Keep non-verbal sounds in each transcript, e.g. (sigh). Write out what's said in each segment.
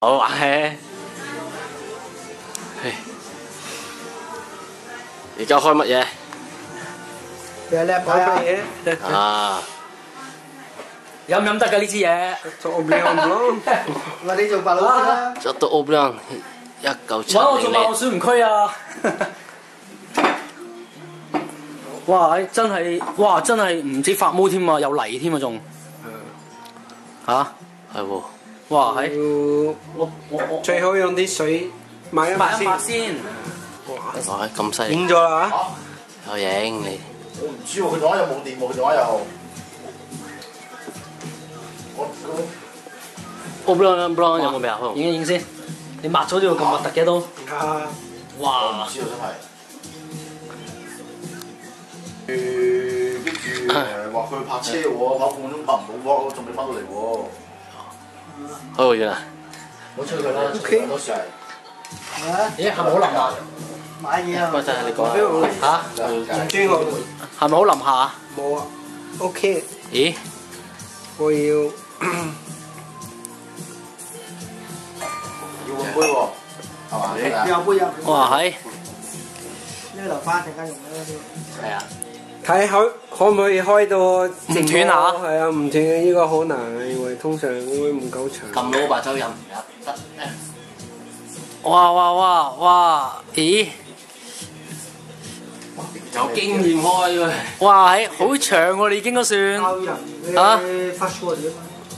好玩嘅。而家開乜嘢？有叻牌啊！啊！飲唔飲得㗎呢支嘢？做 o b l i o n 咯，我哋做白老鼠啦。做到 O 亮一嚿七揾我做零零。白老鼠唔區啊！哇！真係哇！真係唔止發毛添啊，有泥添啊仲嚇！係喎，哇！喺我我我最好用啲水抹一抹先抹一抹。先。哇咁犀利，影咗啦有影你。我唔知喎，佢電話又冇電喎，佢電話又。我我 O 亮 O 亮有冇咩啊？影一影先。你抹咗呢個咁核突嘅都，嚇！啊我唔哇！知喎，真係。誒，(laughs) 跟住誒話佢拍車喎，跑半個鐘拍唔到喎，仲未翻到嚟喎。開個院啊！冇催佢啦，OK 嗰時係。咦，係咪好淋啊？買嘢啊！喂，真係你講邊啊嚇？唔中意我係咪好淋下啊？冇啊。OK，咦？我要要換杯喎，係嘛？係啊有杯有。哇！喺呢個留翻陣間用啦先。係啊！睇可可唔可以開到唔斷啊係啊，唔斷呢個好難啊，因為通常會唔夠長。咁老白酒飲唔飲得？哇哇哇哇！咦？有經驗開喎。哇！喺好長喎，你已經都算。啊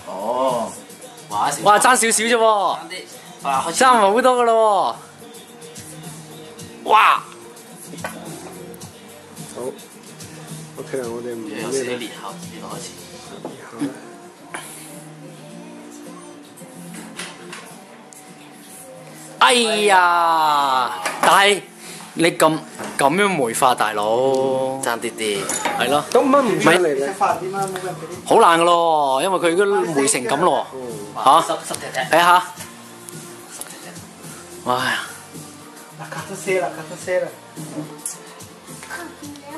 哦，哇！哇！爭少少啫喎，爭唔係好多噶咯喎。哇！好。我哋唔有時啲裂口，裂到開始。哎呀！但係你咁咁樣梅化大佬，爭啲啲。係咯，咁乜唔出嚟。好難噶咯，因為佢都梅成咁咯嚇濕濕踢踢。睇下，哇！嗱，卡得聲啦，卡得聲啦。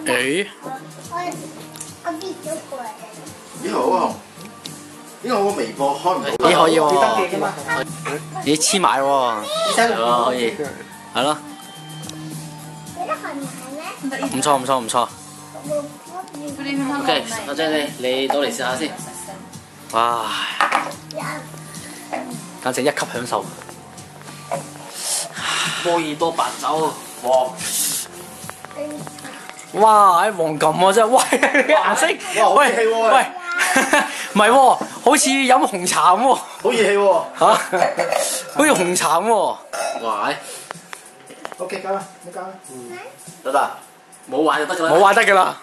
誒，我跌咗過嚟。咦好啊！呢個我微博開唔到。咦可以喎？你黐埋喎，可以，係咯？唔錯唔錯唔錯，OK，阿姐你你倒嚟試下先。哇！簡直一級享受。波爾多白酒，哇！(laughs) 哇！喺黃金喎真係，喂啲顏色，哇 (laughs) 好喂熱氣喎喂，(laughs) 唔係喎，好似飲紅茶咁喎好熱氣喎。嚇，好似紅茶咁喎。哇！OK，交啦，你交啦。得得。冇玩就得㗎啦。冇玩得㗎啦。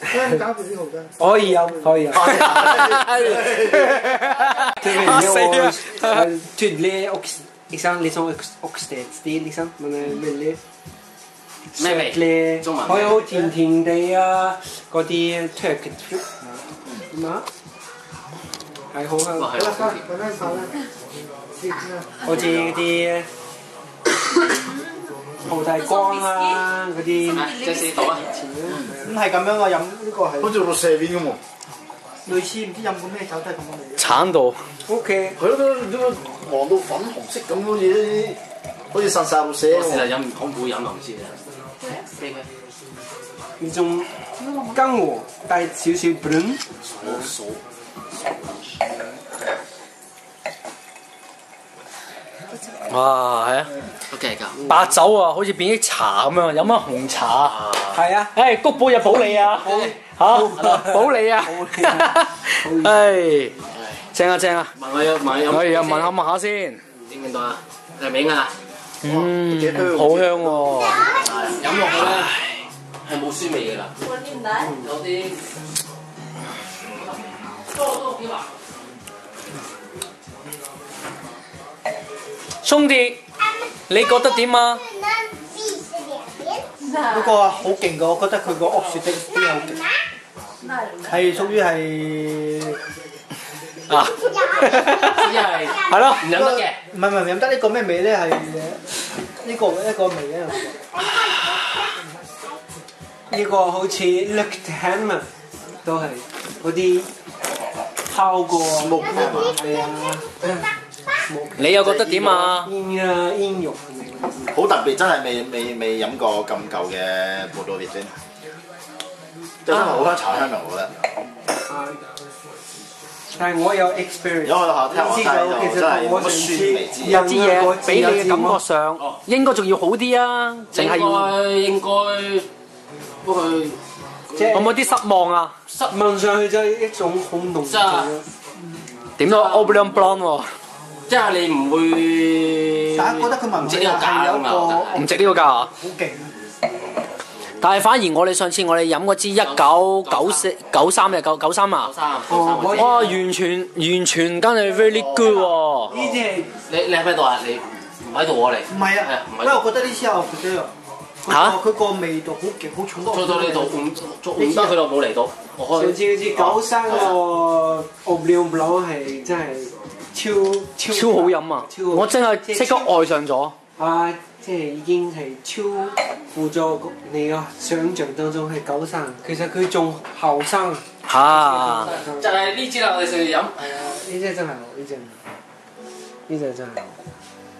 你交佢呢號啫。可以有，可以有。Til Ah, veldig sier og jeg. eh, tydelig oks, ikke sant? litt sånn oks- 咩味咧？中文可以好甜甜地啊，嗰啲 turkey，點啊？係好香，好啦，快啲手啦，好似嗰啲葡提乾啊，嗰啲即係倒啊，咁係咁樣啊，飲呢個係好似個蛇片咁喎。類似唔知飲過咩酒都係咁樣味。橙度。O K。佢都都黃到粉紅色咁，好似好似散曬血。我成日飲唔好，唔飲就唔知啦。呢種金黃帶少少 brun。我數。哇，係啊！OK 㗎。白酒啊，好似變啲茶咁樣，飲乜紅茶？係啊。誒，谷寶有保你啊！嚇，保你啊！誒，(laughs) 正啊正啊！問我有問有。可以啊，問下問下先。應唔啊？係名啊？嗯，好香喎！飲落去咧係冇酸味嘅啦。有啲。兄弟，你覺得點啊？嗰個好勁㗎，我覺得佢個屋雪的啲好勁，係屬於係啊，只係係咯，唔飲得嘅。唔係唔係飲得呢個咩味咧？係呢個一個味咧。呢個好似 looked hammer 都係嗰啲烤過木啊嘛係啊。你又覺得點啊？煙啊煙肉？好特別，真係未未未飲過咁舊嘅葡萄烈先，真係好香茶香味，我覺得。啊！但係我有 experience，如果我學聽我其實我上次有啲嘢俾你嘅感覺上應該仲要好啲啊，淨係要應該不過佢即係有冇啲失望啊？失望上去就係一種好濃真係重點都 o b l o n Blonde 喎，即係你唔會大家覺得佢聞唔值呢個價㗎嘛？唔值呢個價啊！好勁。但係反而我哋上次我哋飲嗰支一九九四九三嘅九九三啊哇！完全完全真係 very good 喎。呢支係你你喺邊度啊？你唔喺度我嚟？唔係啊係啊，唔因為我覺得呢支有佢啊，嚇佢個味道好勁，好重多。做到呢度唔做唔得佢就冇嚟到。我上次嗰支九三個 Oblion Blanc 係真係超超超好飲啊！超我真係即刻愛上咗。啊！即係已經係超輔助你個想像當中係九三，其實佢仲後生。嚇！就係呢支啦，我哋成日飲。係啊！呢支真係好，呢隻呢支真係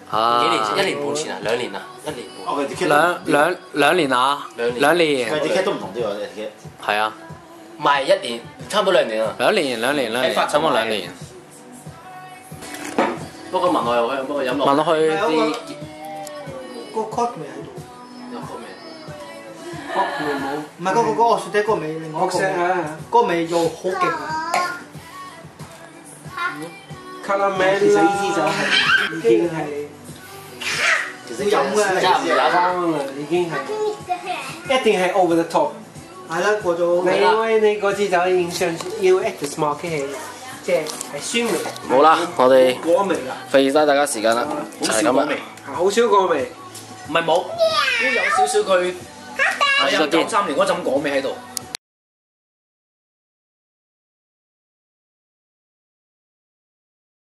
好。嚇！幾年前？一年半前啊？兩年啊？一年半。兩兩兩年啊！兩年兩佢年 ticket 都唔同啲喎，ticket。係啊！唔係一年，差唔多兩年啊。兩年兩年兩年，差唔多兩年。不過聞落又香，不過飲落聞落去啲個 cut 味喺度，有個味。學味冇，唔係嗰個嗰個雪爹嗰個味，另外一個味，學石啊！嗰個味又好勁啊！卡拉梅其實呢支就係已經係好飲嘅，真係唔有啱啦，已經係一定係 over the top。係啦，過咗你因為你嗰支酒已經上要 active smoke 係即係係酸味。好啦，我哋果味啦，費事大家時間啦，就係咁啦。好少果味。唔係冇，都有少少佢。我飲九三年嗰陣果味喺度。